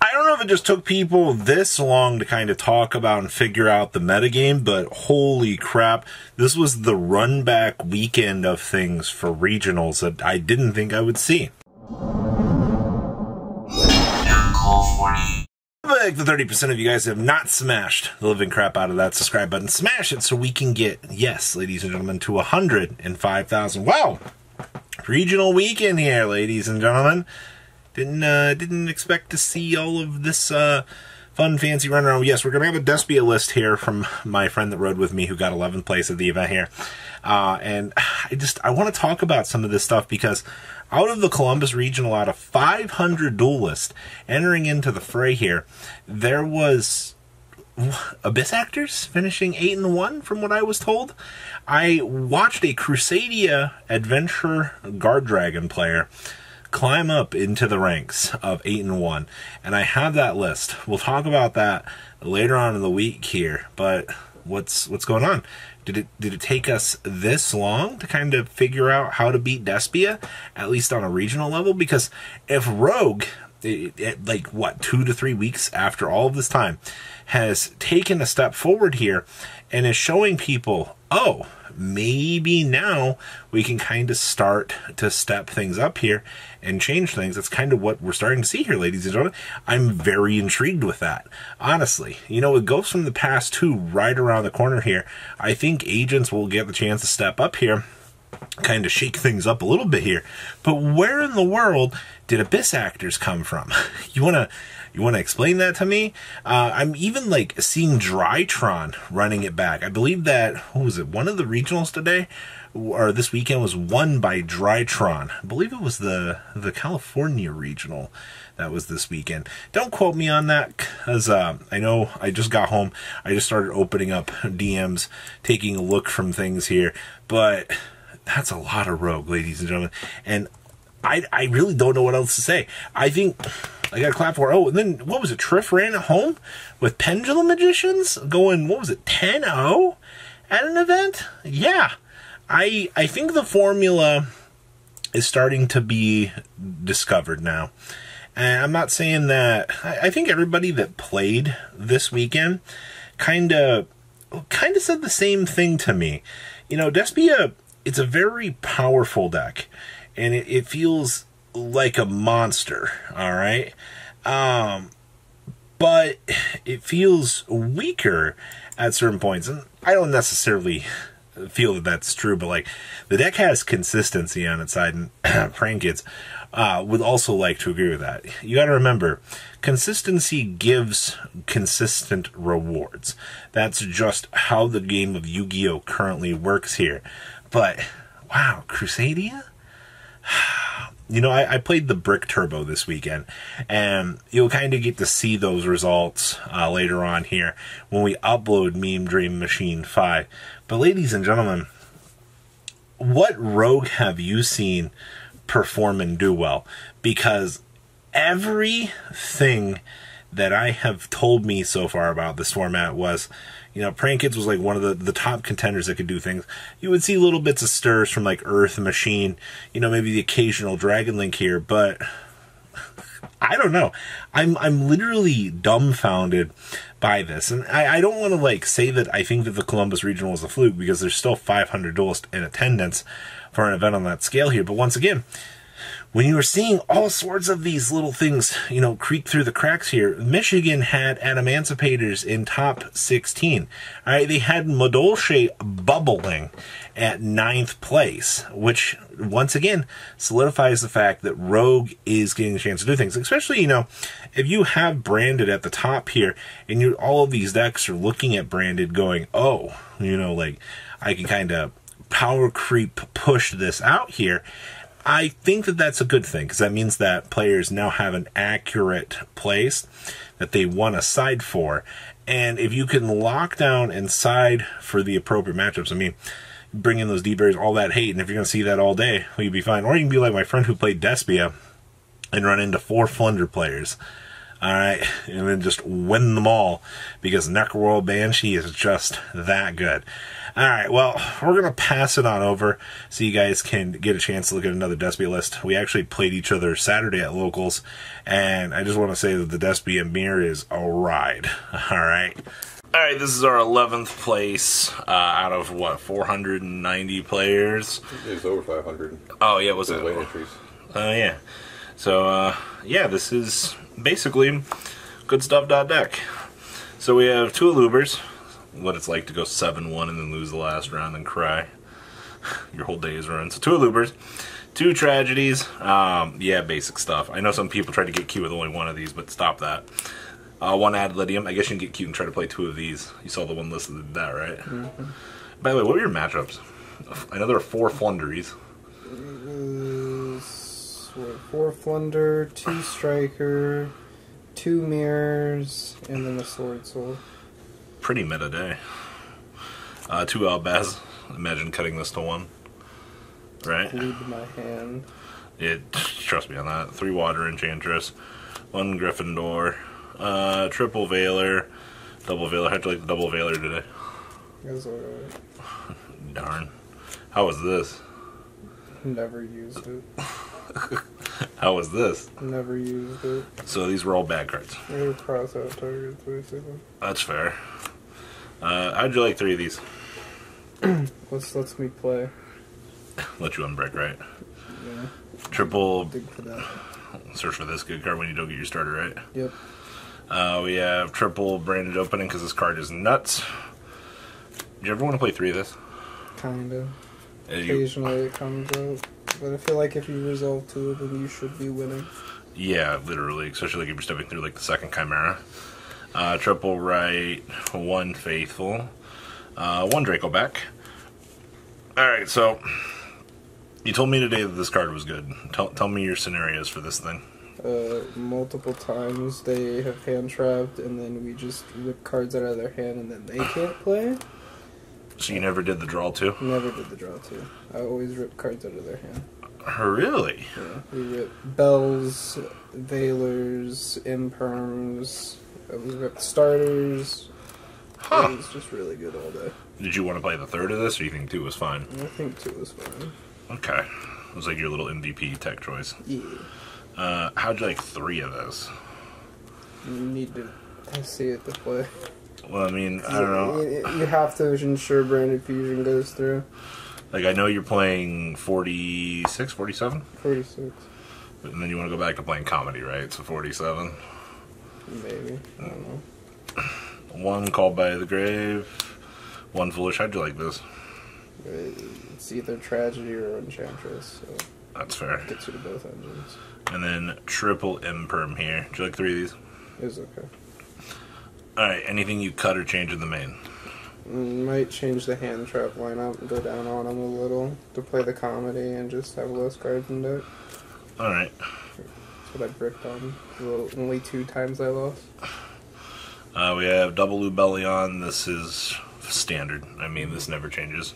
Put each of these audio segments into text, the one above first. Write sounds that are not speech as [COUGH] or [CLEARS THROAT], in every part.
I don't know if it just took people this long to kind of talk about and figure out the metagame, but holy crap, this was the run back weekend of things for regionals that I didn't think I would see. Like the 30% of you guys have not smashed the living crap out of that subscribe button, smash it so we can get, yes, ladies and gentlemen, to 105,000. Wow! Regional weekend here, ladies and gentlemen. Didn't uh, didn't expect to see all of this uh, fun, fancy run around. Yes, we're gonna have a Despia list here from my friend that rode with me, who got 11th place at the event here. Uh, and I just I want to talk about some of this stuff because out of the Columbus regional, out of 500 duelists entering into the fray here, there was Abyss Actors finishing 8 and 1 from what I was told. I watched a Crusadia Adventure Guard Dragon player climb up into the ranks of 8 and 1 and I have that list. We'll talk about that later on in the week here, but what's what's going on? Did it did it take us this long to kind of figure out how to beat Despia at least on a regional level because if Rogue it, it, like what 2 to 3 weeks after all of this time has taken a step forward here and is showing people, "Oh, maybe now we can kind of start to step things up here and change things. That's kind of what we're starting to see here, ladies and gentlemen. I'm very intrigued with that. Honestly, you know, it goes from the past to right around the corner here. I think agents will get the chance to step up here kind of shake things up a little bit here. But where in the world did Abyss actors come from? [LAUGHS] You want to you want to explain that to me? Uh, I'm even like seeing Drytron running it back. I believe that what was it? One of the regionals today or this weekend was won by Drytron. I believe it was the the California regional that was this weekend. Don't quote me on that because uh, I know I just got home. I just started opening up DMs, taking a look from things here, but that's a lot of rogue, ladies and gentlemen. And I I really don't know what else to say. I think I got a clap for. Oh, and then what was it? Triff ran at home with Pendulum Magicians going. What was it? 10-0 at an event. Yeah, I I think the formula is starting to be discovered now. And I'm not saying that. I, I think everybody that played this weekend kind of kind of said the same thing to me. You know, Despia, it's a very powerful deck, and it, it feels like a monster, all right? Um, but it feels weaker at certain points. And I don't necessarily feel that that's true, but like the deck has consistency on its side, and [CLEARS THROAT] Kids uh, would also like to agree with that. You got to remember, consistency gives consistent rewards. That's just how the game of Yu Gi Oh! currently works here. But wow, Crusadia? [SIGHS] you know, I, I, played the Brick Turbo this weekend, and you'll kind of get to see those results uh, later on here when we upload Meme Dream Machine 5. But, ladies and gentlemen, what rogue have you seen perform and do well? Because everything that I have told me so far about this format was you know, Prank Kids was like one of the, the top contenders that could do things. You would see little bits of stirs from like Earth Machine, you know, maybe the occasional Dragon Link here, but [LAUGHS] I don't know. I'm I'm literally dumbfounded by this, and I, I don't want to like say that I think that the Columbus Regional was a fluke because there's still 500 duelists in attendance for an event on that scale here. But once again, when you were seeing all sorts of these little things, you know, creep through the cracks here, Michigan had Adamancipators in top 16. All right, they had Madolche bubbling at ninth place, which once again solidifies the fact that Rogue is getting a chance to do things. Especially, you know, if you have branded at the top here, and you all of these decks are looking at branded, going, "Oh, you know, like I can kind of power creep push this out here." I think that that's a good thing because that means that players now have an accurate place that they want to side for. And if you can lock down and side for the appropriate matchups, I mean, bring in those D berries, all that hate, and if you're going to see that all day, well, you'd be fine. Or you can be like my friend who played Despia and run into four Flunder players. All right, and then just win them all because Necroworld Banshee is just that good. All right, well, we're gonna pass it on over so you guys can get a chance to look at another Despy list. We actually played each other Saturday at locals, and I just want to say that the Despy and Mirror is a ride. [LAUGHS] All right. All right, this is our 11th place uh, out of what 490 players. It's over 500. Oh yeah, was it? Late entries. Oh yeah. So uh, yeah, this is basically good stuff. Deck. So we have two Alubers, what it's like to go seven one and then lose the last round and cry. [LAUGHS] Your whole day is ruined. So two Alubers, two tragedies. Um, yeah, basic stuff. I know some people try to get cute with only one of these, but stop that. Uh, one Ad Libitum. I guess you can get cute and try to play two of these. You saw the one listed in that, right? Mm-hmm. By the way, what were your matchups? I know there are four Flundereeze. Four Flunder, two Striker, two Mirrors, and then a Sword Soul. Pretty meta day. Uh, two Albaz. Imagine cutting this to one. Right? Glued my hand. It trust me on that. Three Water Enchantress, one Gryffindor, uh, triple Veiler, double Veiler. How'd you like the double Veiler today? It was alright. [LAUGHS] Darn. How was this? Never used it. [LAUGHS] How was this? Never used it. So these were all bad cards. They were cross out targets, basically. That's fair. Uh, how'd you like three of these? [CLEARS THROAT] let's let's me play. Let you unbreak, right? Yeah. Triple for that. search for this good card when you don't get your starter, right? Yep. Uh, we have triple branded opening because this card is nuts. Do you ever want to play three of this? Kinda. Uh, you- Occasionally it comes out. But I feel like if you resolve two of them, you should be winning. Yeah, literally, especially like if you're stepping through like the second chimera. Uh, triple right, one faithful, uh, one Dracoback. All right, so you told me today that this card was good. Tell, tell me your scenarios for this thing. Uh, multiple times they have hand trapped, and then we just rip cards out of their hand, and then they can't play. So you never did the draw too? Never did the draw two. I always rip cards out of their hand. Really? Yeah, we rip bells, veilers, imperms. We rip starters. Huh. It was just really good all day. Did you want to play the third of this, or you think two was fine? I think two was fine. Okay, it was like your little MVP tech choice. Yeah, Uh, how'd you like three of this? you need to see it to play. Well, I mean, I don't know. You, you have to ensure branded fusion goes through. Like, I know you're playing 46, 47? Forty-six, And then you want to go back to playing comedy, right? So 47. Maybe. I don't know. One called by the grave. One foolish. How'd you like this? It's either tragedy or enchantress, so That's fair. gets you to both engines. And then triple imperm here. Do you like three of these? It was okay. Alright, anything you cut or change in the main? Mm, Might change the hand trap lineup and go down on them a little to play the comedy and just have less cards in deck. Alright. That's what I bricked on. The only two times I lost. Uh, we have double Lubellion. This is standard. I mean, this never changes.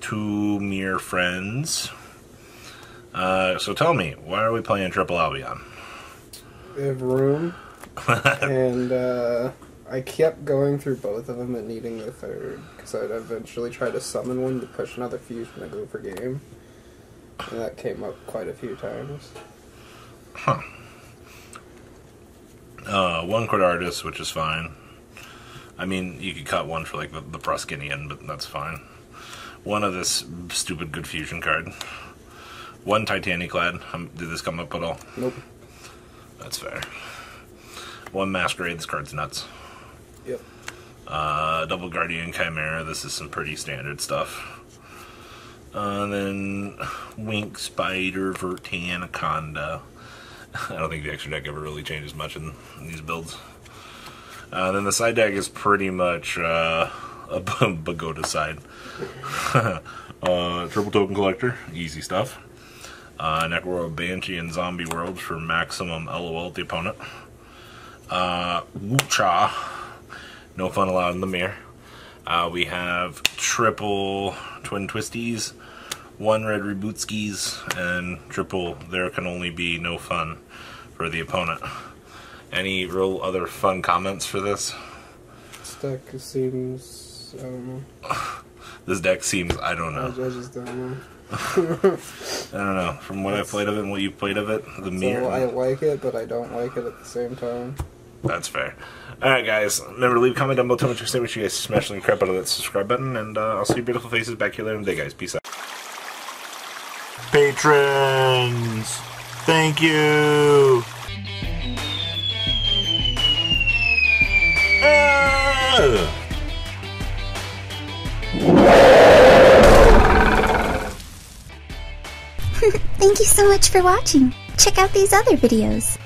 Two mere friends. Uh, so tell me, why are we playing triple Albion? We have room, [LAUGHS] and uh, I kept going through both of them and needing the third because I'd eventually try to summon one to push another fusion to go for game, and that came up quite a few times. Uh, one Cartesia, which is fine. I mean, you could cut one for like the, the Proskenion, but that's fine. One of this stupid good fusion card. One Titaniclad. Um, did this come up at all? Nope. That's fair. One Masquerade. This card's nuts. Yep. Uh, double Guardian Chimera. This is some pretty standard stuff. Uh, and then Wink Spider Verte Anaconda. I don't think the extra deck ever really changes much in, these builds. Uh, then the side deck is pretty much uh, a [LAUGHS] Pagoda side. [LAUGHS] uh, triple Token Collector, easy stuff. Uh, Necro Banshee and Zombie World for maximum LOL at the opponent. Uh, Wucha, no fun allowed in the mirror. Uh, we have triple Twin Twisties, one Red Rebootskis, and triple There Can Only Be No Fun for the opponent. Any real other fun comments for this? This deck seems. I don't know. [SIGHS] This deck seems I don't I, I know. just don't know. [LAUGHS] I don't know. From what I played of it and what you played of it, the So mirror. I like it, but I don't like it at the same time. That's fair. All right, guys. Remember to leave a comment down below. Tell me what you say. Wish you guys smash the crap out of that subscribe button, and uh, I'll see your beautiful faces back here later in the day, guys. Peace out. Patrons, thank you. [LAUGHS] Thank you so much for watching. Check out these other videos.